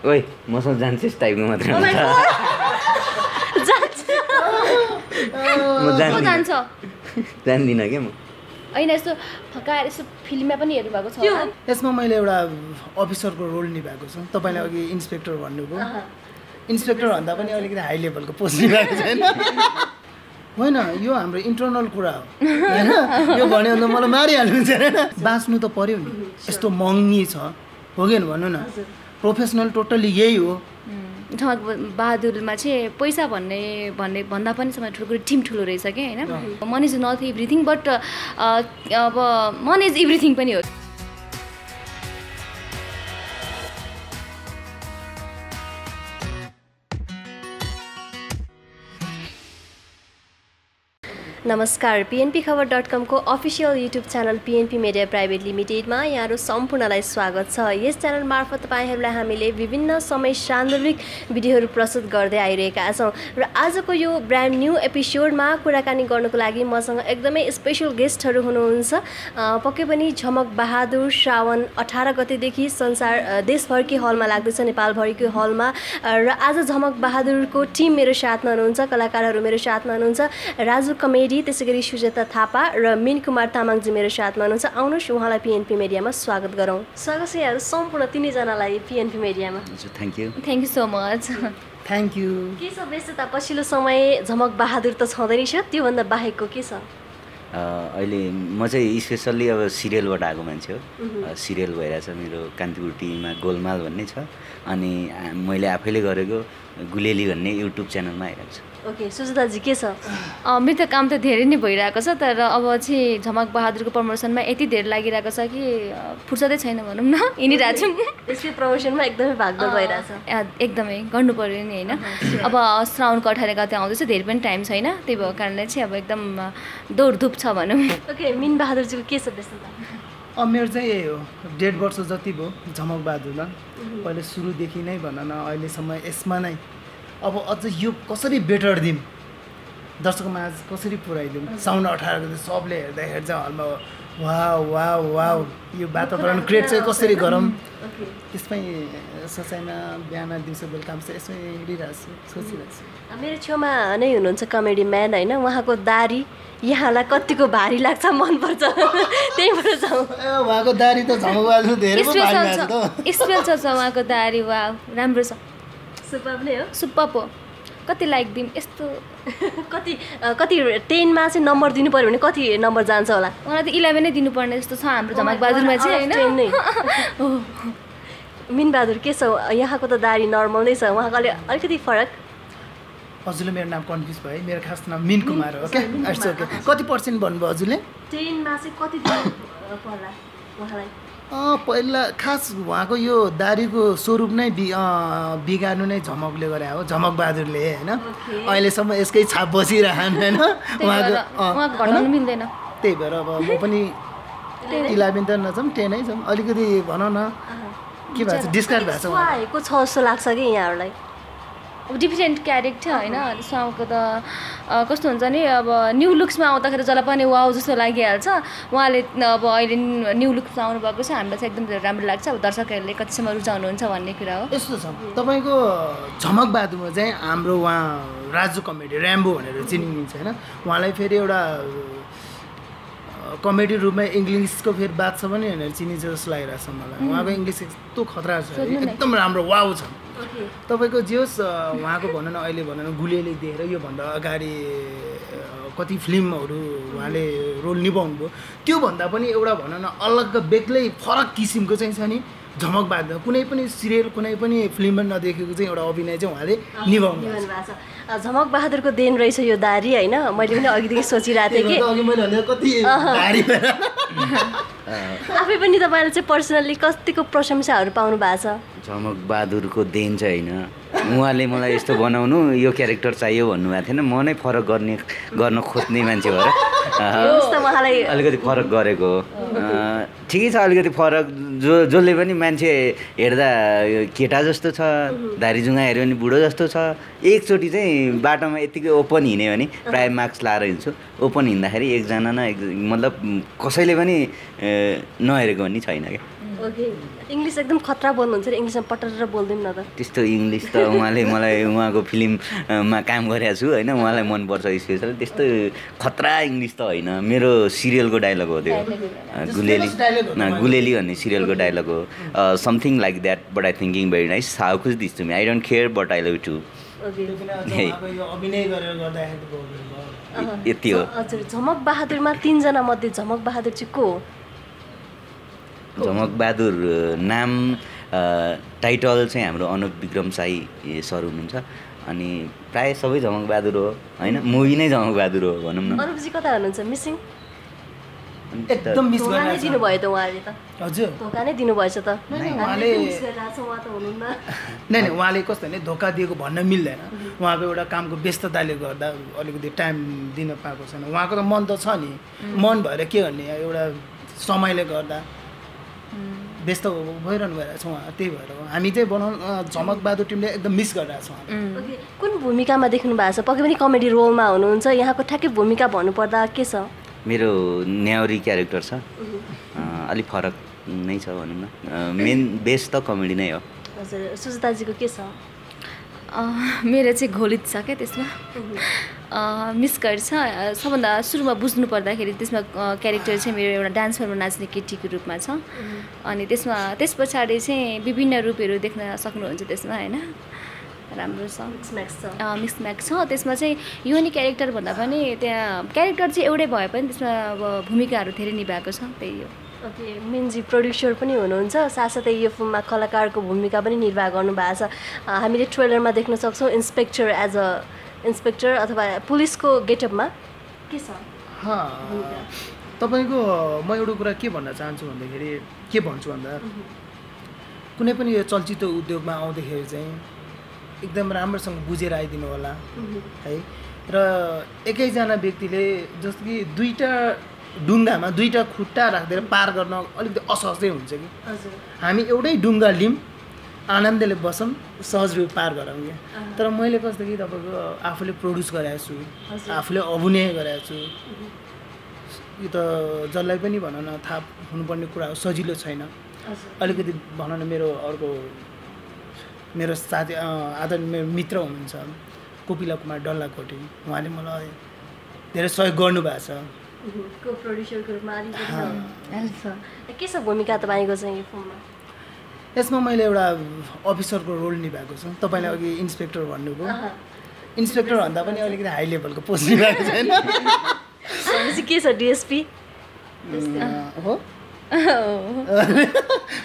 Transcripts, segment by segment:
ओइ मसँग जान्छस् टाइपको मात्रै हुन्छ। जान्छ। म जान्दिनँ। जान्छ? जान्दिनँ क्या म? होइन यस्तो फकाएर यस्तो फिल्ममा पनि हेर्नु भएको छ? यसमा मैले एउटा अफिसरको रोल निभाएको छु। तपाईँले अघि इन्सपेक्टर भन्नुभयो। इन्सपेक्टर भन्दा पनि अलिकति हाई लेभलको पोस्ट निभाएको छैन। होइन यो हाम्रो इन्टरनल कुरा हो। होइन यो भन्यो भने त मलाई मारिहाल्नुहुन्छ होइन बाँच्नु त पर्यो नि। यस्तो महँगी छ। हो कि भन्नु न? प्रोफेसनल टोटल्ली यही हो। बहादुरमा चाहिँ पैसा भन्ने भन्ने भन्दा पनि समय ठुलो कुरो टिम ठुलो रहेछ कि होइन? Money is not everything but अब मनी इज एभ्रिथिङ पनि हो। नमस्कार। पिएनपी खबर dot कमको official YouTube channel PNP media private लिमिटेडमा यहाँहरू सम्पूर्णलाई स्वागत छ। यस च्यानल मार्फत तपाईँहरूलाई हामीले विभिन्न समय सान्दर्भिक भिडियोहरू प्रस्तुत गर्दै आइरहेका छौँ र आजको यो ब्रान्ड न्यू एपिसोडमा कुराकानी गर्नुको लागि मसँग एकदमै स्पेसल गेस्टहरू हुनुहुन्छ। पक्कै पनि झमक बहादुर श्रावण अठार गतेदेखि संसार देशभरकै हलमा लाग्दैछ नेपालभरिकै हलमा। र आज झमक बहादुरको टिम मेरो साथमा हुनुहुन्छ कलाकारहरू मेरो साथमा हुनुहुन्छ। राजु कमेडी त्यसै गरी सुजेता थापा र मिन कुमार तामाङजी मेरो साथमा हुनुहुन्छ। आउनुहोस् उहाँलाई पिएनपी मिडियामा स्वागत गरौँ। स्वागत छ यहाँहरू सम्पूर्ण तिनैजनालाई पिएनपी मिडियामा thank you thank you so much thank you के छ व्यस्तता? पछिल्लो समय झमक बहादुर त छँदै छ। त्योभन्दा बाहेकको के छ? अहिले म चाहिँ स्पेसल्ली अब सिरियलबाट आएको मान्छे हो। सिरियल भइरहेछ मेरो कान्तिपुर टिभीमा गोलमाल भन्ने छ। अनि मैले आफैले गरेको गुलेली भन्ने युट्युब च्यानलमा आइरहेको छ। ओके सुजिताजी के छ? अ, मेरो त काम त धेरै नै भइरहेको छ तर अब चाहिँ झमक बहादुरको प्रमोसनमा यति धेरै लागिरहेको छ कि फुर्सदै छैन भनौँ न हिँडिरहेको छौँ। त्यसकै प्रमोसनमा एकदमै भागदौड भइरहेछ एकदमै गर्नु पऱ्यो नि होइन। अब श्रावणको अठार गते आउँदैछ धेरै पनि टाइम छैन त्यही भएको कारणले चाहिँ अब एकदम दौडधुप छ भनौँ। ओके मिन बहादुरजीको के छ अब मेरो चाहिँ यही हो डेढ वर्ष जति भयो झमक बहादुरमा पहिले सुरुदेखि नै भन न अहिलेसम्म यसमा नै अब अझ यो कसरी बेटर दिउँ दर्शकमा आज कसरी पुऱ्याइदिउँ? साउन्ड अठार गते सबले हेर्दाखेरि चाहिँ हलमा वा वा वा यो वातावरण क्रिएट चाहिँ कसरी गरौँ? त्यसमै सोचाइमा बिहान दिउँसो बेलुका चाहिँ यसमै हिँडिरहेको छु सोचिरहेको छु। मेरो छेउमा नै हुनुहुन्छ कमेडी म्यान होइन? उहाँको दारी यहाँलाई कतिको भारी लाग्छ मनपर्छ। त्यहीँबाट जाउँ ए उहाँको दारी त धेरै स्पेसल छ। उहाँको दारी वा राम्रो छ। सुपर नै हो। कति लाइक दिउँ यस्तो। कति कति टेनमा चाहिँ नम्बर दिनु पऱ्यो भने कति नम्बर जान्छ होला? उहाँलाई त इलेभेनै दिनुपर्ने जस्तो छ हाम्रो झमक बहादुरमा चाहिँ होइन? मिनबहादुर के छ? यहाँको त दारी नर्मल नै छ। उहाँको अलि अलिकति फरक। हजुरले मेरो नाम कन्फ्युज भयो। है मेरो खास नाम मिन कुमार हो क्या इट्स ओके। कति पर्सेन्ट भन्नुभयो हजुरले? टेनमा चाहिँ कति दिनु पर्ला उहाँलाई? पहिला खास उहाँको यो दारीको स्वरूप नै बि बिगार्नु नै झमकले गरे हो झमक बहादुरले होइन. अहिलेसम्म यसकै छाप बसिरहन् होइन? उहाँको त्यही भएर अब म पनि इलेभेन त नजाउँ टेनै जाउँ अलिकति भनौँ न के भएको छ? डिस्कार्ड भएको छ जस्तो लाग्छ कि यहाँहरूलाई? अब डिफ्रेन्ट क्यारेक्टर होइन सुहाउँको त कस्तो हुन्छ नि अब न्यु लुक्समा आउँदाखेरि जसलाई पनि वाउ जस्तो लागिहाल्छ। उहाँले अब अहिले न्यु लुक्समा आउनुभएको छ हामीलाई चाहिँ एकदम धेरै राम्रो लाग्छ। अब दर्शकहरूले कतिसम्म रुचाउनुहुन्छ भन्ने कुरा हो। यस्तो छ। तपाईँको झमक बहादुरमा चाहिँ हाम्रो उहाँ राजु कमेडी ऱ्याम्बो भनेर चिनिन्छ होइन? उहाँलाई फेरि एउटा कमेडी रूपमा इङ्ग्लिसको फेरि बात छ भने भनेर चिनिन्छ जस्तो लागिरहेको छ मलाई। उहाँको इङ्ग्लिस यस्तो खतरा छ। एकदम राम्रो वाउ छ। तपाईँको जे होस् उहाँको भनौँ न अहिले भनौँ न गुलेली देखेर योभन्दा अगाडि कति फिल्महरू उहाँले रोल निभाउनु भयो त्योभन्दा पनि एउटा भनौँ न अलग बेग्लै फरक किसिमको चाहिँ छ नि झमक बहादुर कुनै पनि सिरियल कुनै पनि फिल्ममा नदेखेको चाहिँ एउटा अभिनय चाहिँ उहाँले निभाउनु भएको छ। झमक बहादुरको देन रहेछ यो दारी होइन? मैले पनि अघिदेखि सोचिरहेको थिएँ कि। आफै पनि तपाईँले चाहिँ पर्सनल्ली कतिको प्रशंसाहरू पाउनु भएको छ? झमक बहादुरको देन चाहिँ होइन। उहाँले मलाई यस्तो बनाउनु यो क्यारेक्टर चाहियो भन्नुभएको थिएन। म नै फरक गर्ने गर्न खोज्ने मान्छे भएर अलिकति फरक गरेको हो। ठिकै छ अलिकति फरक। जो जसले पनि मान्छे हेर्दा यो केटा जस्तो छ धारी जुङ्गा हेऱ्यो भने बुढो जस्तो छ एकचोटि चाहिँ बाटोमा यत्तिकै ओपन हिँड्यो भने प्रायः मास्क लाएर हिँड्छु। ओपन हिँड्दाखेरि एकजना न एक मतलब कसैले पनि नहेरेको भन्ने छैन क्या। ओके इङ्ग्लिस एकदम खतरा बोल्नुहुन्छ र इङ्ग्लिसमा पटर बोल्दैन न त। त्यस्तो इङ्ग्लिस त उहाँले मलाई उहाँको फिल्ममा काम गरेको छु होइन? उहाँलाई मनपर्छ स्पेसल। त्यस्तो खतरा इङ्ग्लिस त होइन। मेरो सिरियलको डायलग हो त्यो। गुलेली। गुलेली भन्ने सिरियलको डायलग हो। Something like that but I thinking very nice. How कुछ this to me? I don't care but I love to. यति हो। हजुर। झमक बहादुरमा तिनजना मध्ये झमक बहादुर चाहिँ को हो। झमक बहादुर अ, नाम टाइटल चाहिँ हाम्रो अनुप विक्रम साई सर हुनुहुन्छ। अनि प्रायः सबै झमक बहादुर हो होइन? मुभी नै झमक बहादुर हो भनौँ न। अनुपजी कता हुनुहुन्छ? मिसिङ? एकदम मिस नै। दिनुभयो त उहाँले त। हजुर। धोका नै दिनुभएछ त। उहाँले- मिस गरिरहेको छ, उहाँ त हुनुहुन्न। नै नै उहाँले कस्तो भने धोका दिएको भन्न मिल्दैन। उहाँको एउटा कामको व्यस्तताले गर्दा अलिकति टाइम दिन पाएको छैन। उहाँको त मन त छ नि। मन भएर के गर्ने? एउटा समयले गर्दा। व्यस्त भइरहनु भइरहेको छ उहाँ त्यही भएर। हामी चाहिँ बनाउनु अँ, झमक बहादुर टिमले एकदम मिस गरिरहेको छ कुन भूमिकामा देख्नु भएको छ? पक्कै पनि कमेडी रोलमा हुनुहुन्छ। यहाँको ठ्याक्कै भूमिका भन्नुपर्दा के छ? मेरो न्याउरी क्यारेक्टर छ। अ, अलिक फरक नै छ भनौँ न। मेन बेस त कमेडी नै हो। हजुर सुजताजीको के छ? अँ, मेरो चाहिँ घोलित छ क्या त्यसमा। मिस गर्छ। सबभन्दा सुरुमा बुझ्नु पर्दाखेरि त्यसमा क्यारेक्टर चाहिँ मेरो एउटा डान्सरमा नाच्ने केटीको रूपमा छ। अनि त्यसमा त्यस पछाडि चाहिँ विभिन्न रूपहरू देख्न सक्नुहुन्छ त्यसमा होइन? राम्रो छ। मिक्स म्याक्स छ। मिक्स म्याक्स छ। त्यसमा चाहिँ यो नि क्यारेक्टर भन्दा पनि त्यहाँ क्यारेक्टर चाहिँ एउटै भए पनि त्यसमा अब भूमिकाहरू धेरै निभाएको छ त्यही हो। ओके मेनजी प्रड्युसर पनि हुनुहुन्छ। साथसाथै यो फिल्ममा कलाकारको भूमिका पनि निर्वाह गर्नुभएको छ। हामीले ट्रेलरमा देख्न सक्छौँ इन्सपेक्टर एज अ इन्सपेक्टर अथवा पुलिसको गेटअपमा। के छ? हाँ, तपाईँको म एउटा कुरा के भन्न चाहन्छु भन्दाखेरि के भन्छु भन्दा कुनै पनि यो चलचित्र उद्योगमा आउँदाखेरि चाहिँ एकदम राम्रोसँग बुझेर आइदिनु होला है? र एकैजना व्यक्तिले जस्तो कि दुईवटा डुङ्गामा दुईवटा खुट्टा राखिदिएर पार गर्न अलिकति असहजै हुन्छ कि? हजुर। हामी एउटै डुङ्गा लिउँ आनन्दले बसौँ सहज रूप पार गरौँ क्या। तर मैले कस्तो कि तपाईँको आफूले प्रड्युस गराएको छु। आफूले अभिनय गराएको छु। यो त जसलाई पनि भनौँ न थाहा हुनुपर्ने कुरा हो सजिलो छैन। अलिकति भनौँ न मेरो अर्को मेरो साथी अँ, आदरणीय मेरो मित्र हुनुहुन्छ कोपिला कुमार डल्लाकोटी। उहाँले मलाई धेरै सहयोग गर्नुभएको छ। को प्रड्युसरको रूपमा छ के छ भूमिका तपाईँको चाहिँ यो फिल्ममा यसमा मैले एउटा अफिसरको रोल निभाएको छु। तपाईँले अघि इन्सपेक्टर भन्नुभयो। इन्सपेक्टर भन्दा पनि अलिकति हाई लेभलको पोस्ट निभाएको छैन। भनेपछि के छ डिएसपी? हो।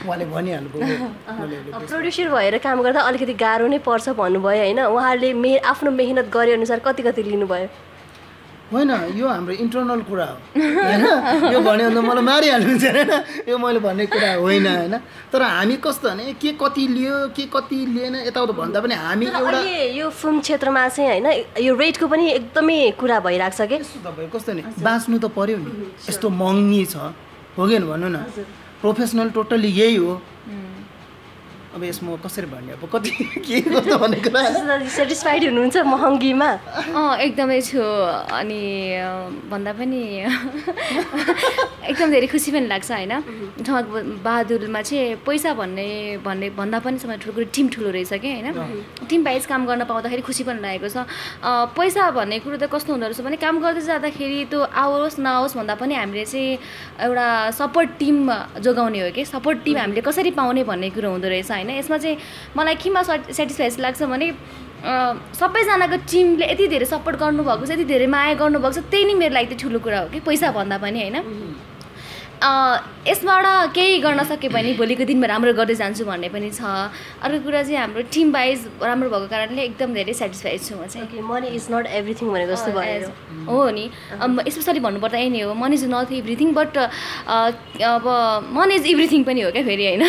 उहाँले अहिले प्रड्युसर भएर काम गर्दा अलिकति गाह्रो नै पर्छ भन्नुभयो होइन? उहाँहरूले मे आफ्नो मेहनत गरे अनुसार कति कति लिनुभयो? होइन यो हाम्रो इन्टरनल कुरा हो। होइन यो भन्यो भने मलाई मारिहाल्नुहुन्छ होइन? यो मैले भन्ने कुरा होइन होइन? तर हामी कस्तो भने के कति लियो के कति लिएन यताउता भन्दा पनि हामी एउटा यो फिल्म क्षेत्रमा चाहिँ होइन यो रेटको पनि एकदमै कुरा भइरहेको छ कि? तपाईँ कस्तो नि? बाँच्नु त पर्यो नि। यस्तो महँगी छ। हो कि भन्नु न? प्रोफेसनल टोटल्ली यही हो। अब यसमा कसरी भन्ने अब कति के कस्तो भन्ने कुरा? सेटिस्फाइड हुनुहुन्छ महँगीमा? अँ एकदमै छु। अनि भन्दा पनि एकदम धेरै खुसी पनि लाग्छ होइन? झमक बहादुरमा चाहिँ पैसा भन्ने भन्ने भन्दा पनि सबभन्दा ठुलो कुरो टिम ठुलो रहेछ कि होइन? टिम वाइज काम गर्न पाउँदाखेरि खुसी पनि लागेको छ। अँ, पैसा भन्ने कुरो त कस्तो हुँदो रहेछ भने काम गर्दै जाँदाखेरि त्यो आओस् नआओस् भन्दा पनि हामीले चाहिँ एउटा सपोर्ट टिम जोगाउने हो कि? सपोर्ट टिम हामीले कसरी पाउने भन्ने कुरो हुँदो रहेछ होइन? यसमा चाहिँ मलाई केमा सेटिस्फाइस लाग्छ भने सबैजनाको टिमले यति धेरै सपोर्ट गर्नुभएको छ यति धेरै माया गर्नुभएको छ त्यही नै मेरो लागि चाहिँ ठुलो कुरा हो कि पैसा भन्दा पनि होइन? यसबाट केही गर्न सक्यो भने भोलिको दिनमा राम्रो गर्दै जान्छु भन्ने पनि छ। अर्को कुरा चाहिँ हाम्रो टिम वाइज राम्रो भएको कारणले एकदम धेरै सेटिस्फाइड छु म चाहिँ। Okay money is not everything भनेको जस्तो भयो। हो नि। स्पेसली भन्नुपर्दा यही नै हो money is not everything but अब मनी इज एभ्रिथिङ पनि हो क्या फेरि होइन?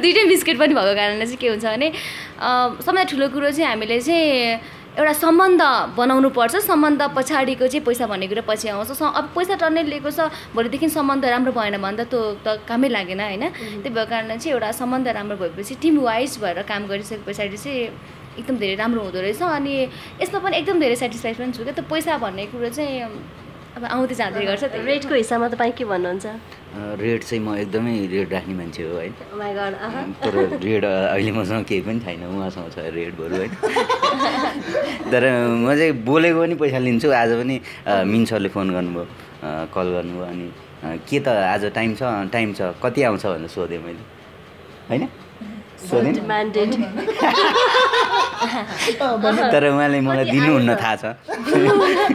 दुइटै बिस्किट पनि भएको कारणले चाहिँ के हुन्छ भने सबभन्दा ठुलो कुरो चाहिँ हामीले चाहिँ एउटा सम्बन्ध बनाउनु पर्छ सम्बन्ध पछाडिको चाहिँ पैसा भन्ने कुरो पछि आउँछ। स- अब पैसा टन्नै लिएको छ भोलिदेखि सम्बन्ध राम्रो भएन भने त त्यो त कामै लागेन होइन? त्यही भएको कारणले चाहिँ एउटा सम्बन्ध राम्रो भएपछि टिम वाइज भएर काम गरिसके पछाडि चाहिँ एकदम धेरै राम्रो हुँदो रहेछ। अनि यसमा पनि एकदम धेरै सेटिस्फाइड पनि छु क्या। त्यो पैसा भन्ने कुरो चाहिँ अब आउँदै जाँदै गर्छ। रेटको हिसाबमा तपाईँ के भन्नुहुन्छ? रेड चाहिँ म एकदमै रेड राख्ने मान्छे हो होइन Oh। तर रेड अहिले मसँग केही पनि छैन उहाँसँग छ रेड बरु होइन तर म चाहिँ बोलेको पनि पैसा लिन्छु आज पनि अ, मिन सरले फोन गर्नुभयो कल गर्नुभयो अनि के त आज टाइम छ "अँ, टाइम छ कति आउँछ भनेर सोधेँ मैले होइन? तर उहाँले मलाई दिनुहुन्न थाहा छ।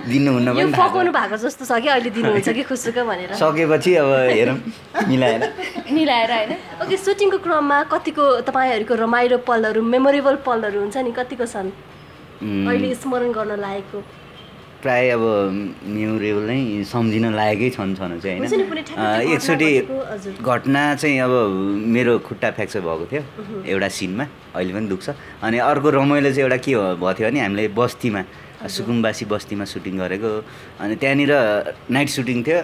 दिनुहुन्न यो पनि छ। भएको जस्तो छ कि अहिले दिनुहुन्छ कि खुसुक भनेर। सकेपछि अब हेरौँ। मिलाएर। मिलाएर होइन। ओके सुटिङको क्रममा कतिको तपाईँहरूको रमाइलो पलहरू मेमोरेबल पलहरू हुन्छ नि कतिको छन्? अहिले स्मरण गर्न लायकको। प्राय अब मेमोरेबल नै सम्झिन लायकै छन् छन चाहिँ होइन। एकचोटि घटना चाहिँ अब मेरो खुट्टा फ्र्याक्चर भएको थियो एउटा सिनमा अहिले पनि दुख्छ। अनि अर्को रमाइलो चाहिँ एउटा के भएको थियो भने हामीले बस्तीमा सुकुम्बासी बस्तीमा सुटिङ गरेको। अनि त्यहाँनिर नाइट सुटिङ थियो।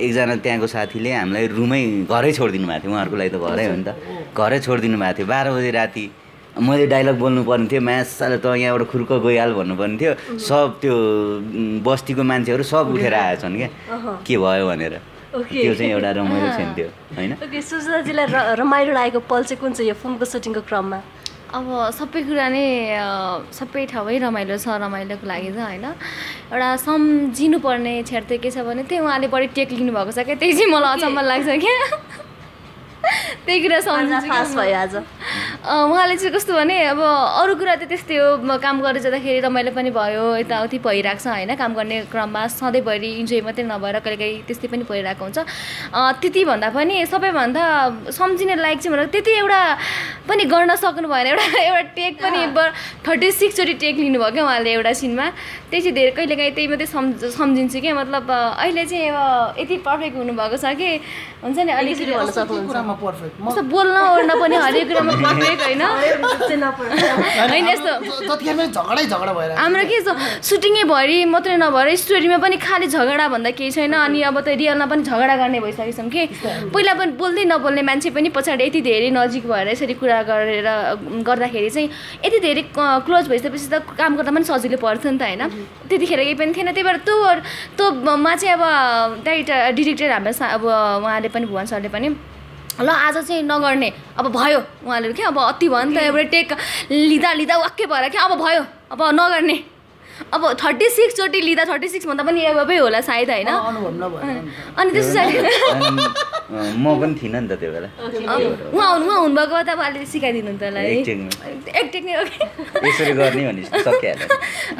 एकजना त्यहाँको साथीले हामीलाई रुमै घरै छोडिदिनु भएको थियो। उहाँहरूको लागि त घरै हो नि त। घरै छोडिदिनु भएको थियो। बाह्र बजी राति मैले डाइलग बोल्नु पर्ने थियो म्यासाले त यहाँबाट खुर्क गइहाल भन्नुपर्ने थियो। सब त्यो बस्तीको मान्छेहरू सब उठेर आएछन् क्या। के भयो भनेर। ओके। त्यो चाहिँ एउटा रमाइलो क्षण थियो होइन? ओके सुजनाजीलाई रमाइलो लागेको पल चाहिँ कुन चाहिँ यो फिल्मको सुटिङको क्रममा? अब सबै कुरा नै सबै ठाउँमै रमाइलो छ रमाइलोको लागि त होइन? एउटा सम्झिनु पर्ने क्षेत्र चाहिँ के छ भने त्यही उहाँले बढी टेक लिनुभएको छ क्या। त्यही चाहिँ मलाई अचम्म लाग्छ क्या। त्यही कुरा सम्झिन्छु फास्ट म। भयो आज। उहाँले चाहिँ कस्तो भने अब अरू कुरा त त्यस्तै हो। म काम गरेर जाँदाखेरि रमाइलो पनि भयो यताउति भइरहेको छ होइन काम गर्ने क्रममा। सधैँभरि इन्जोय मात्रै नभएर कहिलेकाहीँ त्यस्तै पनि भइरहेको हुन्छ। अ, त्यति भन्दा पनि सबैभन्दा सम्झिने लायक चाहिँ भनेको त्यति एउटा पनि गर्न सक्नु भएन। एउटा एउटा टेक पनि थर्टी सिक्सचोटि टेक लिनुभयो क्या उहाँले एउटा सिनमा। त्यही चाहिँ धेरै कहिलेकाहीँ त्यही मात्रै सम्झ सम्झिन्छु क्या। मतलब अहिले चाहिँ अब यति पर्फेक्ट हुनुभएको छ कि हुन्छ नि? अलिकति बोल्न ओर्न पनि हरेक कुरामा पर्फेक्ट होइन चाहिँ नपर्छ। होइन यस्तो। जतिखेर पनि झगडै झगडा भएर हाम्रो के छ सुटिङै भरि मात्रै नभएर स्टोरीमा पनि खालि झगडा भन्दा केही छैन अनि अब त रियलमा पनि झगडा गर्ने भइसकेछौँ कि। पहिला पनि बोल्दै नबोल्ने मान्छे पनि पछाडि यति धेरै नजिक भएर यसरी कुरा गरेर गर्दाखेरि चाहिँ यति धेरै क्लोज भइसकेपछि त काम गर्दा पनि सजिलो पर्थ्यो नि त होइन? त्यतिखेर केही पनि थिएन। त्यही भएर त्यो तँमा चाहिँ अब डाइरेक्टर डिरेक्टर हाम्रो अब उहाँले पनि भुवन सरले पनि ल आज चाहिँ नगर्ने। अब भयो उहाँले क्या अब अति भयो नि त एउटा टेक लिँदा लिँदा वाक्कै भएर क्या अब भयो। अब नगर्ने। अब थर्टी सिक्सचोटि लिँदा थर्टी सिक्स भन्दा पनि एभै होला सायद होइन। अनि छ अ, म पनि थिइनँ नि त त्यो बेला। उहाँ उहाँ हुनुभएको भए त अब अलिअलि सिकाइदिनु नि त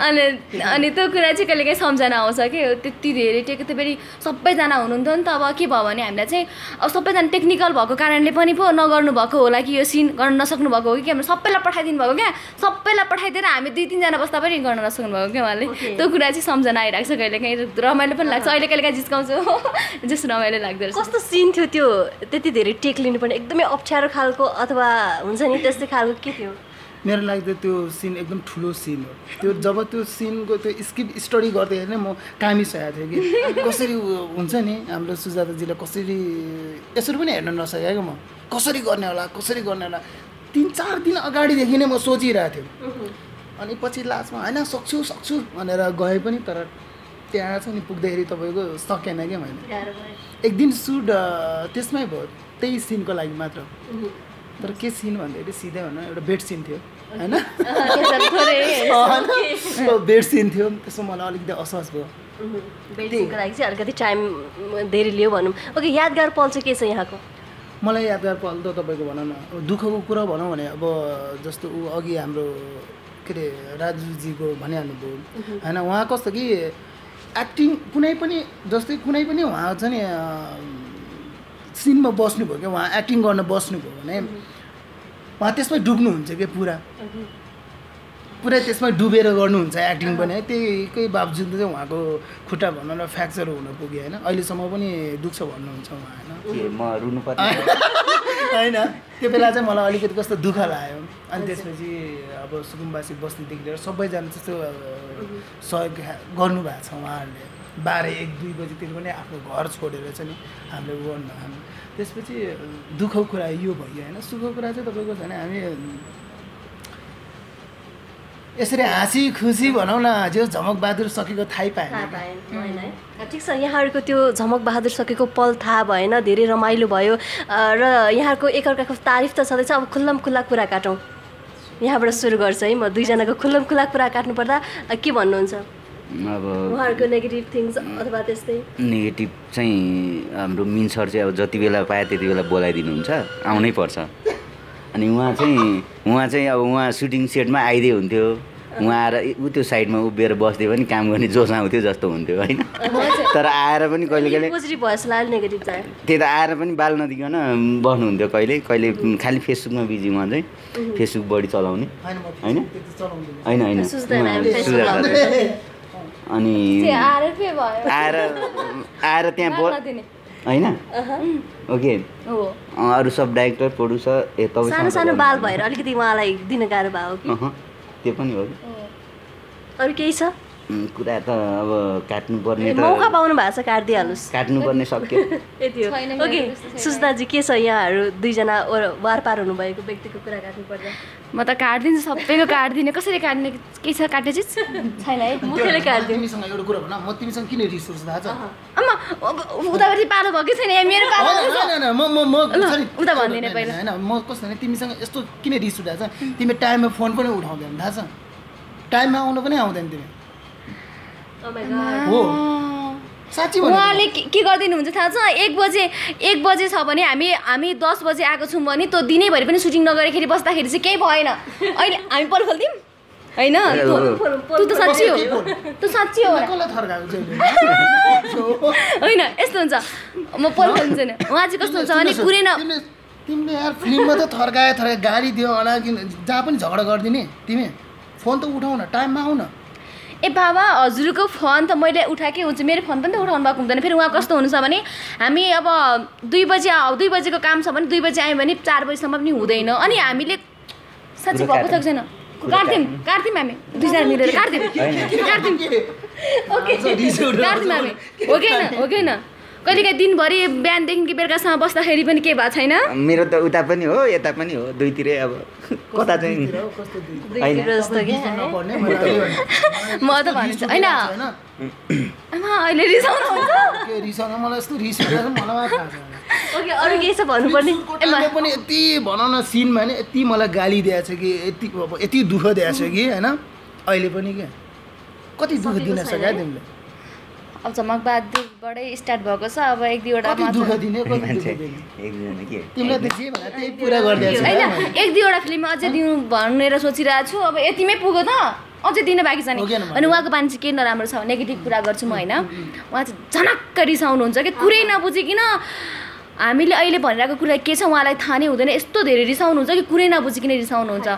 अनि अनि त्यो कुरा चाहिँ कहिले काहीँ सम्झना आउँछ कि? त्यति धेरै टेक त्यो फेरि सबैजना हुनुहुन्थ्यो नि त। अब के भयो भने हामीलाई चाहिँ अब सबैजना टेक्निकल भएको कारणले पनि पो नगर्नु भएको होला कि यो सिन गर्न नसक्नु भएको हो कि क्या सबैलाई पठाइदिनु भएको क्या? सबैलाई पठाइदिएर हामी दुई तिनजना बस्दा पनि गर्न नसक्नु भएको क्या उहाँले त्यो कुरा चाहिँ सम्झना आइरहेको छ कहिले काहीँ रमाइलो पनि लाग्छ। अहिले कहिले काहीँ जिस्काउँछु। जस्तो रमाइलो लाग्दो रहेछ। कस्तो सिन थियो त्यो? त्यति धेरै टेक लिनुपर्ने एकदमै अप्ठ्यारो खालको अथवा हुन्छ नि त्यस्तै खालको के थियो? मेरो लागि त त्यो सिन एकदम ठुलो सिन हो। त्यो जब त्यो सिनको त्यो स्किप स्टडी गर्दाखेरि नै म कामिसकेको थिएँ कि। कसरी हुन्छ नि हाम्रो सुजाताजीलाई कसरी यसरी पनि हेर्न नसकेको म। कसरी गर्ने होला कसरी गर्ने होला? तिन चार दिन अगाडिदेखि नै म सोचिरहेको थिएँ। अनि पछि लास्टमा होइन सक्छु सक्छु भनेर गएँ पनि तर त्यहाँ चाहिँ नि पुग्दाखेरि तपाईँको सकेन क्या मैले। एक दिन सुट त्यसमै भयो त्यही सिनको लागि मात्र। तर के सिन भन्दाखेरि सिधै भनौँ एउटा बेड सिन थियो होइन? बेड सिन थियो त्यसो मलाई अलिकति असहज भयो। बेडसिनको लागि चाहिँ अलिकति टाइम धेरै लियो भनौँ। ओके यादगार पल चाहिँ के छ यहाँको? मलाई यादगार पल त तपाईँको भनौँ न दुःखको कुरा भनौँ भने अब जस्तो ऊ अघि हाम्रो के अरे राजुजीको भनिहाल्नुभयो। होइन उहाँ कस्तो कि एक्टिङ कुनै पनि जस्तै कुनै पनि उहाँ छ नि सिनमा बस्नुभयो क्या उहाँ एक्टिङ गर्न बस्नुभयो भने उहाँ। त्यसमै डुब्नुहुन्छ क्या पुरा। पुरै त्यसमै डुबेर गर्नुहुन्छ एक्टिङ पनि। है त्यहीकै बावजुद चाहिँ उहाँको खुट्टा भनौँ न फ्र्याक्चर हुन पुग्यो होइन? अहिलेसम्म पनि दुख्छ भन्नुहुन्छ उहाँ होइन? के म रुनु पर्ने? होइन। त्यो बेला चाहिँ मलाई अलिकति कस्तो दुःख लाग्यो। अनि त्यसपछि अब सुकुम्बासी बस्तीदेखि लिएर सबैजना त्यस्तो सहयोग गर्नुभएको छ उहाँहरूले। बाह्र एक दुई बजीतिर पनि आफ्नो घर छोडेर चाहिँ नि हामीले गर्नु हामी त्यसपछि दुःखको कुरा यो भयो होइन। सुखको कुरा चाहिँ तपाईँको झन् हामी यसरी हाँसी खुसी भनौँ न जो झमक बहादुर सकेको थाहै थाहा पाएन पाएन होइन है ठिक छ यहाँहरूको त्यो झमक बहादुर सकेको पल थाहा भएन धेरै रमाइलो भयो। र यहाँहरूको एकअर्काको तारिफ त छँदैछ। अब खुल्लम खुल्ला कुरा काटौँ। यहाँबाट सुरु गर्छु है म दुईजनाको खुल्लम खुल्ला कुरा काट्नुपर्दा अ, के भन्नुहुन्छ? अब उहाँहरूको नेगेटिभ थिङ्स अथवा त्यस्तै। नेगेटिभ चाहिँ हाम्रो मिन सर चाहिँ अब जति बेला पायो त्यति बेला बोलाइदिनुहुन्छ आउनै पर्छ। अनि उहाँ चाहिँ उहाँ चाहिँ अब उहाँ सुटिङ सेटमा आइदिए हुन्थ्यो। उहाँ आएर ऊ त्यो साइडमा उभिएर बस्दै पनि काम गर्ने जोस आउँथ्यो जस्तो हुन्थ्यो होइन? तर आएर पनि कहिले कहिले त्यही त आएर पनि बाल नदिकन बस्नुहुन्थ्यो कहिले कहिले खालि फेसबुकमा बिजी उहाँ चाहिँ फेसबुक बढी चलाउने होइन होइन? त्यति चलाउँदिनँ। होइन। अनि आएर आएर त्यहाँ होइन? ओके। अरू सब डाइरेक्टर प्रड्युसर ए तपाईँ सानो सानो बाल भएर अलिकति उहाँलाई दिन गाह्रो भयो कि? त्यो पनि हो अरू केही छ? कुरा त अब काट्नुपर्ने मौका पाउनु भएको छ काटिदिइहाल्नुहोस् काट्नुपर्ने सक्यो यति हो। ओके। सुजनाजी के छ यहाँहरू दुईजना वर- वारपार हुनुभएको व्यक्तिको कुरा काट्नुपर्दा? म त काटिदिन्छु सबैको काटिदिने। कसरी काट्ने केही छ काट्ने चिज? छैन है। मुखले काटिदिउँ तिमीसँग एउटा कुरा भन। म तिमीसँग किन रिस उठ्छ थाहा छ? आमा उतापट्टि पालो भएको छैन यहाँ मेरो पालो म म म उता भनिदिने पहिला। होइन म कस्तो भने तिमीसँग यस्तो किन रिस उठाएको छ? तिमी टाइममा फोन पनि उठाउँदैन थाहा छ? टाइममा आउनु पनि आउँदैन तिमी. हो साँच्ची भनेको उहाँले के गरिदिनुहुन्छ? थाहा छ एक बजे एक बजे छ भने हामी हामी दस बजे आएको छौँ भने त्यो दिनैभरि पनि सुटिङ नगरेखेरि बस्दाखेरि चाहिँ केही भएन। अहिले हामी पल होइन? त्यो त साँच्ची हो। त्यो साँच्ची हो। होइन यस्तो हुन्छ। म पल खोलिदिन्छु नि। उहाँ चाहिँ कस्तो हुन्छ भने कुरै न तिमीले यार फिल्ममा त थर्काए थर्काए गाडी दियो होला कि जहाँ पनि झगडा गरिदिने तिमी फोन त उठाउ न टाइममा आऊ न ए बाबा हजुरको फोन त मैले उठाएकै हुन्छ। मेरो फोन पनि त उठाउनु भएको हुँदैन। फेरि उहाँ कस्तो हुनुहुन्छ भने हामी अब दुई बजी दुई बजीको काम छ भने दुई बजी आयो भने चार बजीसम्म पनि हुँदैन। अनि हामीले साँच्ची भएको छ छैन। काट्थ्यौँ काट्थ्यौँ हामी। दुईजना मिलेर काट्थ्यौँ काट्थ्यौँ ओके। काट्थ्यौँ हामी हो कि होइन हो कि? होइन कहिलेकाहीँ दिनभरि बिहानदेखि बेलुकासम्म बस्दाखेरि पनि के भएको छैन? मेरो त उता पनि हो यता पनि हो दुईतिरै अब। कता चाहिँ। म त भन्छु होइन। आमा अहिले रिसाउनु ओके अरू छ भन्नुपर्ने? पनि यति भनौँ न सिनमा होइन यति मलाई गाली दिएको छ कि यति अब यति दुःख दिएको छ कि होइन? अहिले पनि के? कति दुःख दिन सक्यो तिमीले अब झमक बहादुरबाटै स्टार्ट भएको छ अब एक दुईवटा मान्छे। एक दुईवटा फिल्म अझै दिनु भनेर सोचिरहेको छु अब यतिमै पुग्यो त अझै दिन बाँकी छ नि। अनि उहाँको बानी चाहिँ के नराम्रो छ नेगेटिभ कुरा गर्छु म होइन? उहाँ चाहिँ झनक्क रिसाउनुहुन्छ कि कुरै नबुझिकन हामीले अहिले भनिरहेको कुरा के छ उहाँलाई थाहा नै हुँदैन। यस्तो धेरै रिसाउनुहुन्छ कि कुरै नबुझिकन रिसाउनुहुन्छ।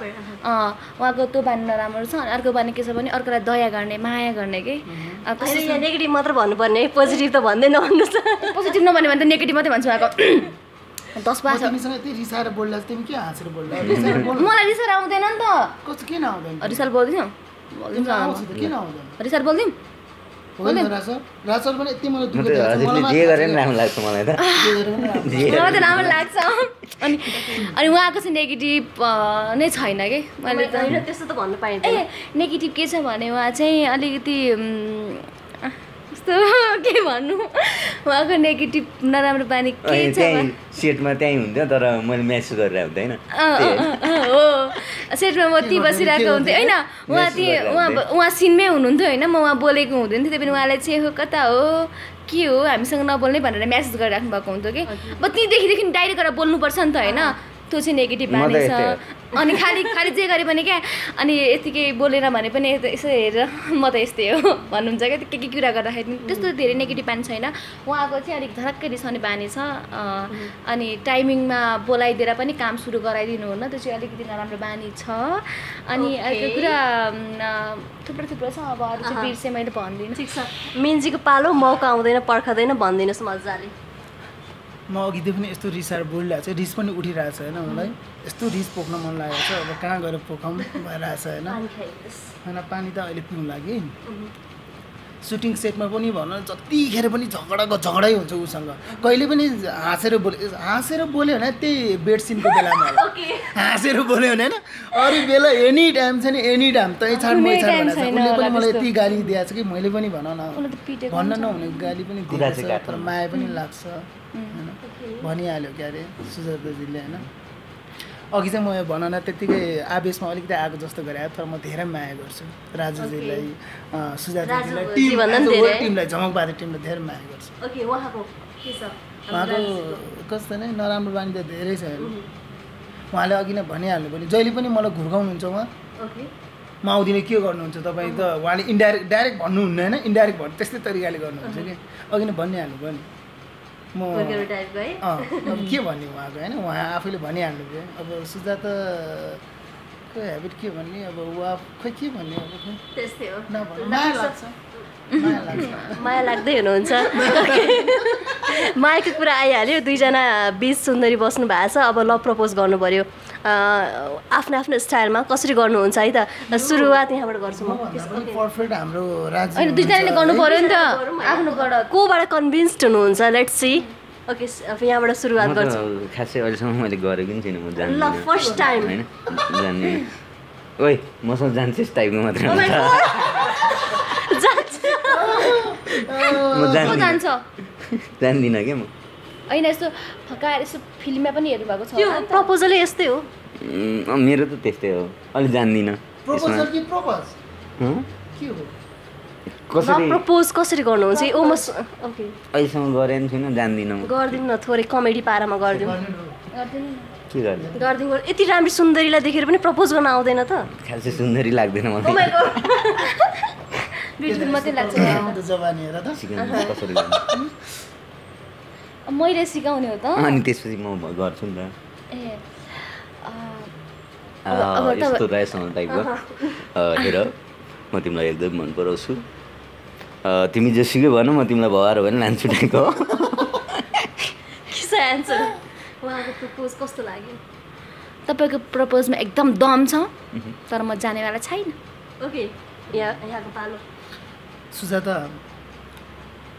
अँ उहाँको त्यो बानी नराम्रो छ अनि अर्को बानी के छ भने अर्कोलाई दया गर्ने माया गर्ने कि? अब होइन यहाँ नेगेटिभ मात्र भन्नुपर्ने पोजिटिभ त भन्दै नभन्नुहोस्। पोजिटिभ नभन्यो भने त नेगेटिभ मात्रै भन्छु उहाँको। दस म पाँच तिमीसँग यति रिसाएर बोल्दा चाहिँ तिमी के हाँसेर बोल्दा? रिसाएर बोल। मलाई रिसाएर आउँदैन नि त। कस्तो किन आउँदैन? रिसाल रिसाल बोलिदिउँ त रासर रासर पनि यति मलाई दुःख त दिएको छ, जे गरे। पनि राम्रो लाग्छ मलाई त। जे गरे पनि राम्रो। जे मलाई त राम्रो लाग्छ। अनि अनि उहाँको चाहिँ नेगेटिभ नै छैन कि? मैले त त्यस्तो त भन्नु ए पाइँदैन नेगेटिभ के छ भने उहाँ चाहिँ अलिकति कस्तो के भन्नु? उहाँको नेगेटिभ नराम्रो बानी के छ सेटमा त्यहीँ हुन्थ्यो तर मैले म्यासेज गरेर हुँदैन हो। सेटमा म ती बसिरहेको हुन्थेँ होइन उहाँ ती उहाँ उहाँ सिनमै हुनुहुन्थ्यो होइन म उहाँ बोलेको हुँदैन थियो त्यही पनि उहाँलाई चाहिँ हो कता हो? के हो? हामीसँग नबोल्ने भनेर म्यासेज गरिराख्नु भएको हुन्थ्यो कि? अब त्यहीँदेखिदेखि डाइरेक्ट गरेर बोल्नुपर्छ नि त होइन। त्यो चाहिँ नेगेटिभ बानी छ अनि खालि खालि जे गरे पनि क्या अनि यतिकै बोलेर भने पनि यसो हेरेर म त यस्तै हो भन्नुहुन्छ क्या के के कुरा गर्दाखेरि पनि त्यस्तो धेरै नेगेटिभ बानी छैन उहाँको चाहिँ अलिक धडक्कै रिसाउने बानी छ। अनि टाइमिङमा बोलाइदिएर पनि काम सुरु गराइदिनु हुन्न त्यो चाहिँ अलिकति नराम्रो बानी छ। अनि. अर्को कुरा थुप्रो थुप्रो छ अब अरू चाहिँ। बिर्सेँ मैले भन्दिनँ। ठिक छ। मिन्जीको पालो मौका आउँदैन पर्खँदैन भनिदिनुहोस् मजाले। म अघिदेखि पनि यस्तो रिसाएर बोलिरहेको छ। रिस पनि उठिरहेको छ होइन मलाई। यस्तो रिस पोख्न मन लागेको छ। अब कहाँ गएर पोखाउँ भइरहेको छ होइन होइन पानी त अहिले पिउँ लागि। सुटिङ सेटमा पनि भन जतिखेर पनि झगडाको झगडै हुन्छ उसँग। कहिले पनि हाँसेर बोले हाँसेर बोल्यो भने त्यही बेड सिनको बेलामा होला। हाँसेर बोल्यो भने होइन अरू बेला एनी टाइम छ नि एनी टाइम तै छाड मै छाड। छैन उसले पनि मलाई। यति गाली दिएको छ कि मैले पनि भन न। भन्न। नहुने गाली पनि दिएको छ तर। माया पनि लाग्छ। होइन। भनिहाल्यो क्या अरे सुजाताजीले होइन। अघि चाहिँ म यो भन न त्यत्तिकै आवेशमा अलिकति आएको जस्तो गरे तर म धेरै माया गर्छु। राजुजीलाई सुजाताजीलाई पनि? टिमलाई झमकबहादुर टिमलाई धेरै माया गर्छु। उहाँको कस्तो नै नराम्रो बानी त धेरै छ उहाँले अघि नै भनिहाल्नु पनि। जहिले पनि मलाई घुर्काउनुहुन्छ उहाँ। ओके। म आउँदिनँ के गर्नुहुन्छ तपाईँ त? उहाँले इन्डाइरेक्ट डाइरेक्ट भन्नुहुन्न होइन? इन्डाइरेक्ट भन्नु त्यस्तै तरिकाले गर्नुहुन्छ कि? अघि नै भनिहाल्नु भयो नि म के भन्ने उहाँको होइन? उहाँ आफैले भनिहाल्नु भयो अब सुजाताको हेबिट के भन्ने? अब उहाँ खोइ के भन्ने अब त्यस्तै हो। नभन्नु माया लाग्छ। माया लाग्छ। माया लाग्दै हुनुहुन्छ। मायाको कुरा आइहाल्यो। दुईजना बिच सुन्दरी बस्नु भएको छ। अब लभ प्रपोज गर्नु पऱ्यो आफ्नो आफ्नो स्टाइलमा कसरी गर्नुहुन्छ है त? सुरुवात यहाँबाट गर्छु म। पनि होइन दुईजनाले गर्नु पऱ्यो नि त। आफ्नोबाट कोबाट कन्भिन्स्ड हुनुहुन्छ? लेट्स सी ओके अब यहाँबाट सुरुवात गर्छु। खासै अहिलेसम्म मैले गरेको नि छैन म ल फर्स्ट टाइम होइन जान्दिनँ। ओइ मसँग जान्छस् टाइपको मात्र Oh हुन्छ म जान्छ? जान्दिनँ क्या म। होइन यस्तो फकाएर यस्तो फिल्ममा पनि हेर्नुभएको छ त्यो त। प्रपोजलै यस्तै हो। मेरो त त्यस्तै हो। अलिक जान्दिनँ यसमा। प्रपोजल कि प्रपोज? हँ? के हो? ल कसरी प्रपोज कसरी गर्नुहुन्छ? ओ म ओके। अहिलेसम्म गरेको नि छैन जान्दिनँ म। गरिदिनु न थोरै कमेडी पारामा गरिदिउँ गर्नु। के गर्ने गरिदिउँ गरिदिउँ। यति राम्रो सुन्दरीलाई देखेर पनि प्रपोज गर्न आउँदैन त। खासै सुन्दरी लाग्दैन मलाई। ब्युटिफुल मात्रै लाग्छ आउँदो जवानी हेर त सिकाउनु कसरी गर्ने अब मैले सिकाउने हो त। अनि त्यसपछि म गर्छु नि त। ए यस्तो रहेछ टाइपको। अँ, हेर म तिमीलाई एकदम मन पराउँछु। अँ, तिमी जेसुकै भन म तिमीलाई भएर भने लान्छु टाइपको एन्सर? उहाँको प्रपोज कस्तो लाग्यो? तपाईँको प्रपोजमा एकदम दम छ तर म जानेवाला छैन। ओके यहाँ यहाँको पालो। सुजाता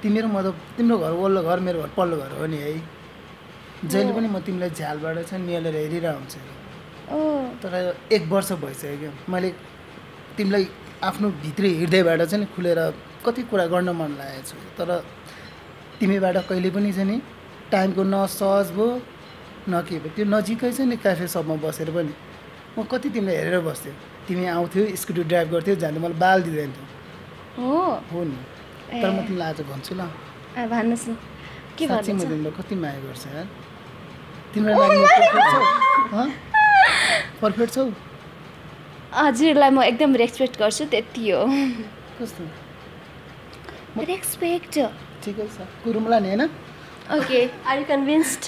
तिमी र म त तिम्रो घर वल्लो घर मेरो घर पल्लो घर हो नि है। जहिले पनि म तिमीलाई झ्यालबाट चाहिँ निहालेर हेरिरहेको हुन्छु तर एक वर्ष भइसक्यो मैले तिमीलाई आफ्नो भित्री हृदयबाट चाहिँ खुलेर कति कुरा गर्न मन लागेको छ। तर तिमीबाट कहिले पनि चाहिँ नि टाइमको न सहज भयो न के भयो त्यो नजिकै चाहिँ नि क्याफे सपमा बसेर पनि म कति तिमीलाई हेरेर बस्थ्यो तिमी आउँथ्यौ स्कुटी ड्राइभ गर्थ्यौ जान्थ्यौ मलाई बाल दिँदैन थियो। हो नि। तर म तिमीलाई आज भन्छु ल। आ, भन्नुहोस् न। के साँच्चै म तिमीलाई कति माया गर्छु यार। तिम्रो लागि पर्फेक्ट छौ। हँ? पर्फेक्ट छौ? हजुरलाई म एकदम रेस्पेक्ट गर्छु त्यति हो। कस्तो? रेस्पेक्ट। ठिकै छ। कुरुमला नि होइन? ओके। आर यु कन्भिन्स्ड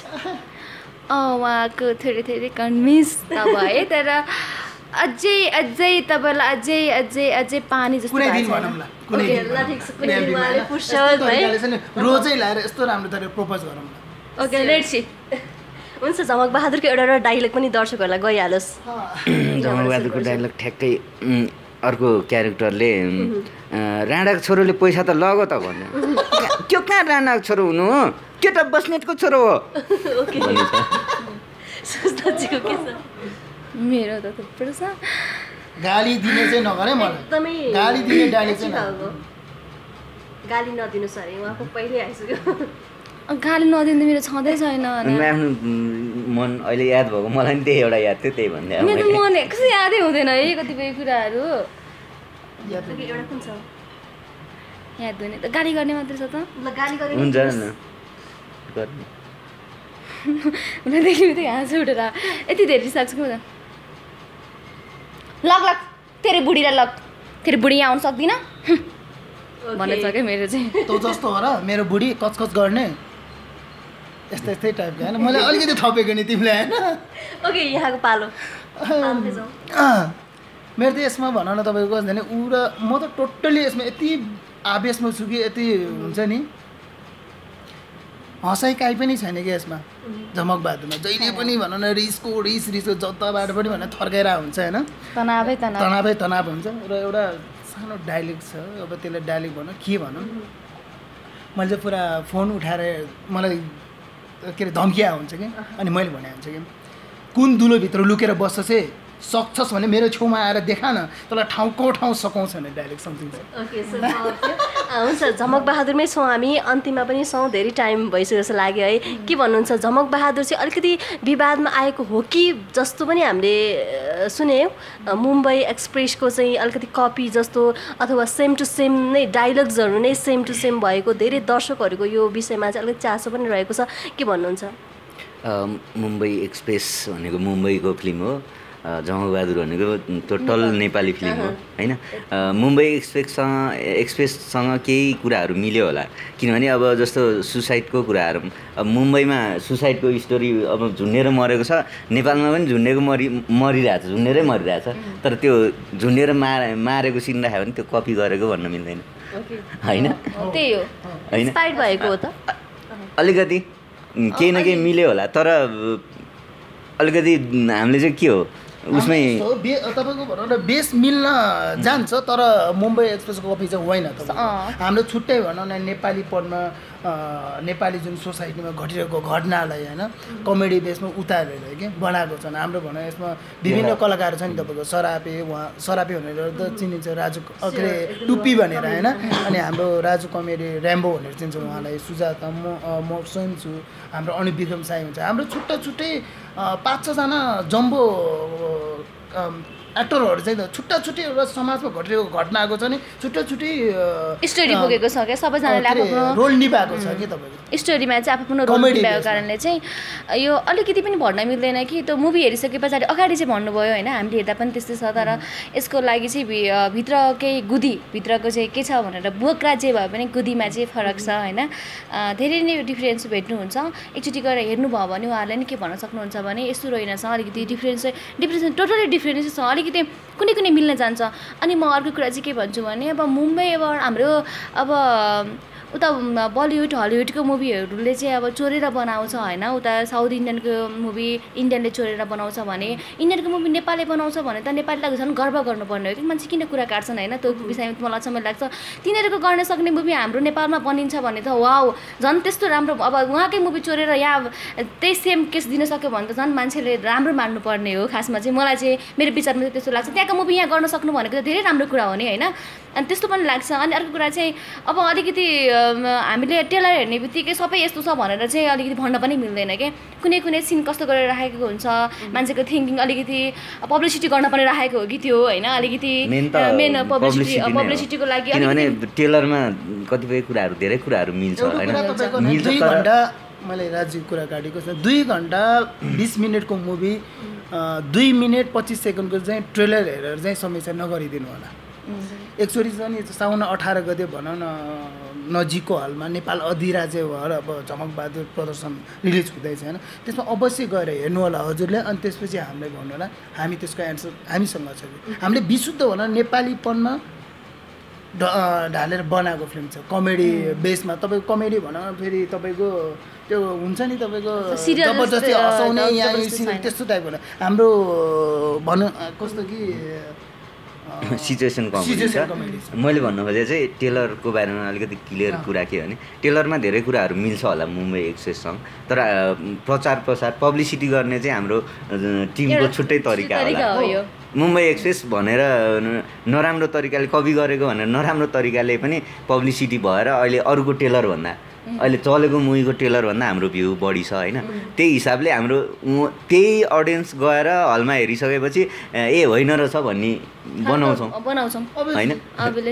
उहाँको थोरै थोरै कन्भिन्स त भएँ तर अझै अझै तपाईँलाई अझै अझै अझै पानी जस्तो कुनै दिन रोजै ल्याएर यस्तो राम्रो तरिकाले प्रपोज गरौँ ओके लेट सी हुन्छ झमक बहादुरको एउटा एउटा डाइलग पनि दर्शकहरूलाई गइहालोस्। जमबहादुरको डाइलग ठ्याक्कै अर्को क्यारेक्टरले राणाको छोरोले पैसा त लग त भन्यो। त्यो कहाँ राणाको छोरो हुनु हो? त्यो त बस्नेतको छोरो हो। मेरो त थुप्रो छ। गाली दिने चाहिँ नगर है मलाई। एकदमै गाली दिने डाइलग चाहिँ। गाली नदिनुहोस् अरे उहाँको पहिल्यै आइसक्यो। गाली नदिँदा मेरो छँदै छैन मन अहिले याद भएको मलाई पनि त्यही एउटा याद थियो त्यही भन्दै मेरो। मन कसै यादै हुँदैन है कतिपय कुराहरू। याद ओके एउटा कुन छ? याद हुने त गाली गर्ने मात्रै छ त। ल गाली गरेर हुन्छ दिनुहोस्। न। गर्ने। उनीदेखि त हाँस उठेर यति धेरै रिसाएको छु कि म त लग लग तेरो बुढीलाई लग तेरो बुढी यहाँ आउनु सक्दिनँ? ओके। भन्ने छ क्या मेरो चाहिँ। तँ जस्तो हो र मेरो बुढी कचकच गर्ने। यस्तै यस्तै टाइपको होइन। मैले अलिकति थपेको नि तिमीलाई होइन? ओके यहाँको पालो। मेरो त यसमा भन न तपाईँको ऊ र म त टोटल्ली यसमा यति आवेशमा छु कि यति हुन्छ नि। हँसाइ काहीँ पनि छैन कि यसमा? झमक बहादुरमा जहिले पनि भन न रिसको रिस रिसको जताबाट पनि भन थर्काएर हुन्छ होइन? तनावै तनाव। तनावै तनाव हुन्छ। र एउटा सानो डायलेक्ट छ। अब त्यसलाई डायलेक्ट भनौँ। के भनौँ? मैले चाहिँ पुरा फोन उठाएर मलाई के अरे धम्किया हुन्छ कि? अनि मैले भने हुन्छ कि कुन दुलोभित्र लुकेर बस्छ चाहिँ सक्छस् भने मेरो छेउमा आएर देखा न तँलाई ठाउँको ठाउँ सघाउँछ भने डाइरेक्ट समथिङ चाहिँ ओके सो हुन्छ झमक बहादुरमै छौँ हामी। अन्तिममा पनि छौँ धेरै टाइम भइसक्यो जस्तो लाग्यो है। के भन्नुहुन्छ? झमक बहादुर चाहिँ अलिकति विवादमा आएको हो कि जस्तो पनि हामीले सुन्यौँ। मुम्बई एक्सप्रेसको चाहिँ अलिकति कपी जस्तो अथवा सेम टु सेम नै डाइलग्सहरू नै सेम टु सेम भएको धेरै दर्शकहरूको यो विषयमा चाहिँ अलिकति चासो पनि रहेको छ। के भन्नुहुन्छ? अ, मुम्बई एक्सप्रेस भनेको मुम्बईको फिल्म हो। अ, झमकबहादुर भनेको टोटल नेपाली फिल्म हो होइन? मुम्बई एक्सप्रेससँग एक्सप्रेससँग केही कुराहरू मिल्यो होला। किनभने अब जस्तो सुसाइडको कुराहरू अब मुम्बईमा सुसाइडको स्टोरी अब झुन्डेर मरेको छ नेपालमा पनि झुन्डेको मरि मरिरहेछ झुन्डेरै मरिरहेछ। तर त्यो झुन्डेर मार मारेको सिन राख्यो भने त्यो कपी गरेको भन्न मिल्दैन। होइन? त्यही हो। होइन? इन्सपायर्ड भएको हो त। अलिकति केही न केही मिल्यो होला तर अलिकति हामीले चाहिँ के हो उसमै तपाईँको भनौँ न बेस मिल्न जान्छ तर मुम्बई एक्सप्रेसको कपी चाहिँ होइन। हाम्रो छुट्टै भनौँ न नेपाली पढ्न नेपाली जुन सोसाइटीमा घटिरहेको घटनालाई होइन कमेडी बेसमा उतारेर के बनाएको छन्। हाम्रो भनौँ यसमा विभिन्न कलाकार छ नि तपाईँको सरापे उहाँ सरापे भनेर त चिनिन्छ राजु के अरे टुप्पी भनेर होइन। अनि हाम्रो राजु कमेडी ऱ्याम्बो भनेर चिन्छ उहाँलाई। सुजाता म म स्वयं छु। हाम्रो अनु विक्रम साई हुन्छ। हाम्रो छुट्टा छुट्टै पाँच छजना जम्बो एक्टरहरू चाहिँ छुट्टा छुट्टै एउटा समाजमा घटिरहेको घटनाको छ नि छुट्टा छुट्टै स्टोरी पुगेको छ क्या? सबैजनाले आफ्नो रोल निभाएको छ कि तपाईँको? स्टोरीमा चाहिँ आफ्नो रोल निभाएको कारणले चाहिँ यो अलिकति पनि भन्न मिल्दैन कि त्यो मुभी हेरिसके पछाडि अगाडि चाहिँ भन्नुभयो होइन हामीले हेर्दा पनि त्यस्तै छ तर यसको लागि चाहिँ भित्र केही गुदी भित्रको चाहिँ के छ भनेर बोक्रा जे भए पनि गुदीमा चाहिँ फरक छ होइन। धेरै नै डिफ्रेन्स भेट्नुहुन्छ। एकचोटि गएर हेर्नुभयो भने उहाँहरूले नि के भन्न सक्नुहुन्छ भने यस्तो रहेनछ अलिकति डिफ्रेन्स चाहिँ डिफ्रेन्स टोटली डिफ्रेन्स छ। अलिकति कुनै कुनै मिल्न जान्छ। अनि म अर्को कुरा चाहिँ के भन्छु भने अब मुम्बई अब हाम्रो अब उता बलिउड हलिउडको मुभीहरूले चाहिँ अब चोरेर बनाउँछ होइन? उता साउथ इन्डियनको मुभी इन्डियनले चोरेर बनाउँछ भने इन्डियनको मुभी नेपालले बनाउँछ भने त नेपालीलाई झन् गर्व गर्नुपर्ने हो कि? मान्छे किन कुरा काट्छन् होइन? त्यो विषयमा मलाई अचम्म लाग्छ। तिनीहरूको गर्न सक्ने मुभी हाम्रो नेपालमा बनिन्छ भने त वाउ! झन् त्यस्तो राम्रो अब उहाँकै मुभी चोरेर यहाँ त्यही सेम केस दिन सक्यो भने त झन् मान्छेले राम्रो मान्नुपर्ने हो। खासमा चाहिँ मलाई चाहिँ मेरो विचारमा चाहिँ त्यस्तो लाग्छ। त्यहाँको मुभी यहाँ गर्न सक्नु भनेको त धेरै राम्रो कुरा हो नि होइन? अनि त्यस्तो पनि लाग्छ। अनि अर्को कुरा चाहिँ अब अलिकति हामीले टेलर हेर्ने बित्तिकै सबै यस्तो छ भनेर चाहिँ अलिकति भन्न पनि मिल्दैन क्या कुनै कुनै सिन कस्तो गरेर राखेको हुन्छ? मान्छेको थिङ्किङ अलिकति पब्लिसिटी गर्न पनि राखेको हो कि त्यो होइन? अलिकति मेन पब्लिसिटी। पब्लिसिटीको लागि किनभने टेलरमा कतिपय कुराहरू धेरै कुराहरू मिल्छ होइन? मैले राज्य कुरा काटेको छ। दुई घन्टा बिस मिनटको मुभी दुई मिनट पच्चिस सेकेन्डको चाहिँ ट्रेलर हेरेर चाहिँ समीक्षा नगरिदिनु होला। एकचोटि चाहिँ नि साउन अठार गते भनौँ न नजिकको हलमा नेपाल अधिराज्य भएर अब झमकबहादुर प्रदर्शन रिलिज हुँदैछ होइन? त्यसमा अवश्य गएर हेर्नु होला हजुरले अनि त्यसपछि हामीलाई भन्नु होला हामी त्यसको एन्सर हामीसँग छ हामीले विशुद्ध भनौँ नेपालीपनमा ढालेर बनाएको फिल्म छ कमेडी बेसमा। तपाईँको कमेडी भनौँ न फेरि तपाईँको त्यो हुन्छ नि तपाईँको जबरजस्ती हँसाउने या जबरजस्ती serial छैन। त्यस्तो टाइपको हाम्रो भनौँ कस्तो कि सिचुएसन कमेडी छ। मैले भन्नु खोजेँ चाहिँ टेलरको बारेमा अलिकति क्लियर कुरा के हो भने टेलरमा धेरै कुराहरू मिल्छ होला मुम्बई एक्सप्रेससँग तर प्रचार प्रसार पब्लिसिटी गर्ने चाहिँ हाम्रो टिमको छुट्टै तरिका होला। मुम्बई एक्सप्रेस भनेर नराम्रो तरिकाले कपी गरेको भनेर नराम्रो तरिकाले पनि पब्लिसिटी भएर अहिले अरूको टेलर भन्दा अहिले चलेको मुभीको टेलर भन्दा हाम्रो भ्यू बढी छ होइन? त्यही हिसाबले हाम्रो त्यही अडियन्स गएर हलमा हेरिसकेपछि ए होइन रहेछ भन्ने बनाउँछौँ। बनाउँछौँ होइन?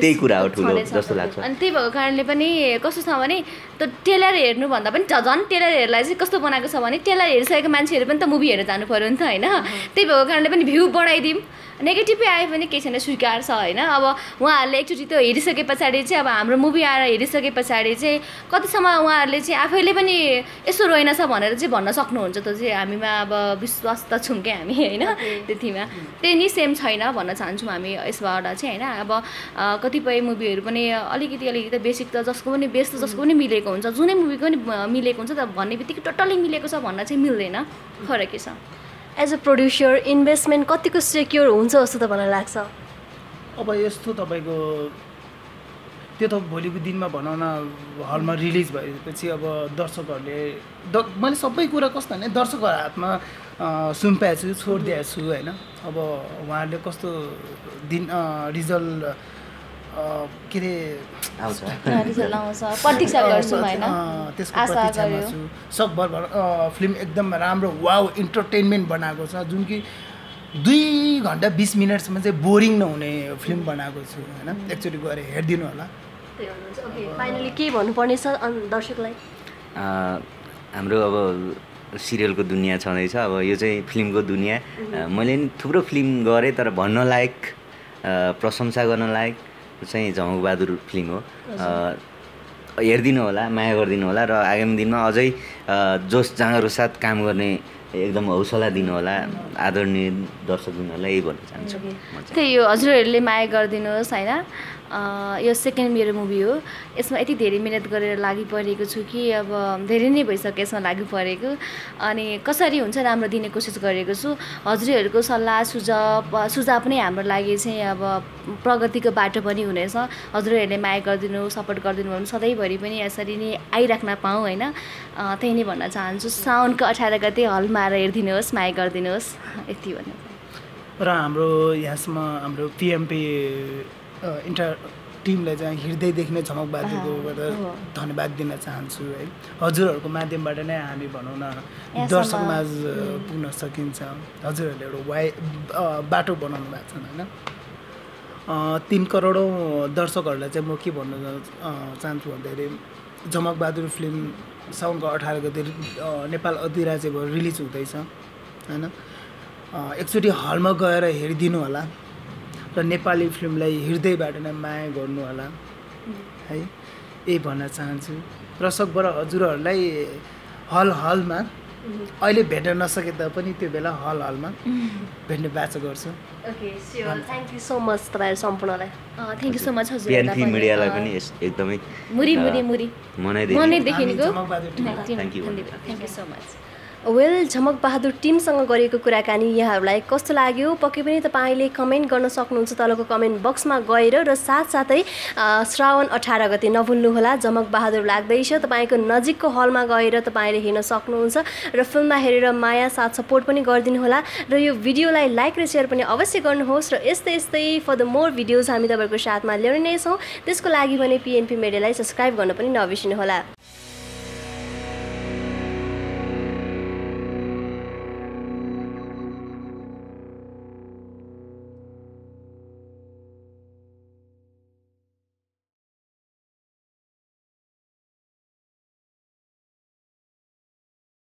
त्यही कुरा हो ठुलो। जस्तो लाग्छ। अनि त्यही भएको कारणले पनि कस्तो छ भने त्यो टेलर हेर्नुभन्दा पनि झन् टेलरहरूलाई चाहिँ कस्तो बनाएको छ भने टेलर हेरिसकेको मान्छेहरू पनि त मुभी हेरेर जानु पऱ्यो नि त होइन? त्यही भएको कारणले पनि भ्यू बढाइदिउँ। नेगेटिभै आयो भने केही छैन स्वीकार छ होइन। अब उहाँहरूले एकचोटि त्यो हेरिसके पछाडि चाहिँ अब हाम्रो मुभी आएर हेरिसके पछाडि चाहिँ कतिसम्म उहाँहरूले चाहिँ आफैले पनि यस्तो रहेनछ भनेर चाहिँ भन्न सक्नुहुन्छ त्यो चाहिँ हामीमा अब विश्वास त छौँ क्या हामी होइन? त्यतिमा। त्यही नि सेम छैन भन्न चाहन्छौँ हामी यसबाट चाहिँ होइन? अब कतिपय मुभीहरू पनि अलिकति अलिकति बेसिक त जसको पनि बेस त जसको पनि मिलेको हुन्छ। जुनै मुभीको पनि मिलेको हुन्छ त भन्ने बित्तिकै टोटल्ली मिलेको छ भन्न चाहिँ मिल्दैन। फरकै छ? एज अ प्रड्युसर इन्भेस्टमेन्ट कतिको सेक्योर हुन्छ जस्तो तपाईँलाई लाग्छ? अब यस्तो तपाईँको त्यो त भोलिको दिनमा भनौँ न हलमा रिलिज भएपछि अब दर्शकहरूले द मैले सबै कुरा कस्तो भने दर्शकहरूको हातमा अँ, सुम्पाएको छु छोडिदिएको छु होइन? अब उहाँहरूले कस्तो दिन रिजल्ट के अरे प्रतीक्षा गर्छौँ होइन? अँ, त्यसको आशा प्रतीक्षामा गर्यो। छु सकभर फिल्म एकदम राम्रो वाउ इन्टरटेनमेन्ट बनाएको छ। जुन कि दुई घन्टा बिस मिनटसम्म चाहिँ बोरिङ नहुने फिल्म बनाएको छु होइन? एकचोटि गएर हेरिदिनु होला। त्यही भन्नुहुन्छ ओके फाइनली के भन्नुपर्ने छ दर्शकलाई? अ, हाम्रो अब सिरियलको दुनियाँ छँदैछ। अब यो चाहिँ फिल्मको दुनियाँ। मैले नि थुप्रो फिल्म गरेँ तर भन्न लायक प्रशंसा गर्न लायक चाहिँ झमकबहादुर फिल्म हो। हेरिदिनु होला माया गरिदिनु होला र आगामी दिनमा अझै जोस जाँगरको साथ काम गर्ने एकदम हौसला दिनु होला आदरणीय दर्शकबिनहरूलाई यही भन्न चाहन्छु। त्यही हो हजुरहरूले माया गरिदिनुहोस् होइन? यो सेकेन्ड मेरो मुभी हो। यसमा यति धेरै मिहिनेत गरेर लागि परेको छु कि अब धेरै नै भइसक्यो यसमा लागि परेको अनि कसरी हुन्छ राम्रो दिने कोसिस गरेको छु। हजुरहरूको सल्लाह सुझाव सुझाव पनि हाम्रो लागि चाहिँ अब प्रगतिको बाटो पनि हुनेछ। हजुरहरूले माया गरिदिनु सपोर्ट गरिदिनु भने सधैँभरि पनि यसरी नै आइराख्न पाऊँ होइन? त्यही नै भन्न चाहन्छु। साउनको अठार गते हलमा आएर हेरिदिनुहोस् माया गरिदिनुहोस्। यति भन्नु। र हाम्रो यहाँसम्म हाम्रो पिएमपी इन्टर टिमलाई चाहिँ हृदयदेखि नै झमकबहादुरकोबाट हो। धन्यवाद दिन चाहन्छु है। हजुरहरूको माध्यमबाट नै हामी भनौँ न दर्शकमा पुग्न सकिन्छ। हजुरहरूले एउटा वाइ बाटो बनाउनु भएको छ होइन? तिन करोडौँ दर्शकहरूलाई चाहिँ म के भन्न चाहन्छु भन्दाखेरि झमकबहादुर फिल्म साउनको अठार गते नेपाल अधिराज्यबाट रिलिज हुँदैछ होइन? एकचोटि हलमा गएर हेरिदिनु होला। र नेपाली फिल्मलाई हृदयबाट नै माया गर्नु होला। है यही भन्न चाहन्छु। र सकभर हजुरहरूलाई हल हलमा अहिले भेट्न नसके तापनि त्यो बेला हल हलमा भेट्ने बाचा गर्छु। Okay sure thank you so much तपाईँहरू सम्पूर्णलाई। Thank you so much PNP मिडियालाई पनि हजुर यस एकदमै मुरी मुरी अ, मुरी। मनाइदिनु। मनैदेखिको हामी झमकबहादुर टिमलाई Thank you. Thank you so much well Jhamakbahadur टिमसँग गरेको कुराकानी यहाँहरूलाई कस्तो लाग्यो? पक्कै पनि तपाईँले कमेन्ट गर्न सक्नुहुन्छ तलको कमेन्ट बक्समा गएर र साथसाथै श्रावण अठार गते नभुल्नुहोला झमकबहादुर लाग्दैछ। तपाईँको नजिकको हलमा गएर तपाईँले हेर्न सक्नुहुन्छ र फिल्ममा हेरेर माया साथ सपोर्ट पनि गरिदिनुहोला र यो भिडियोलाई लाइक र सेयर पनि अवश्य गर्नुहोस् र यस्तै यस्तै फर द मोर भिडियोज हामी तपाईँको साथमा ल्याउने नै छौँ। त्यसको लागि भने पिएनपी मिडियालाई सब्सक्राइब गर्न पनि नबिर्सिनुहोला।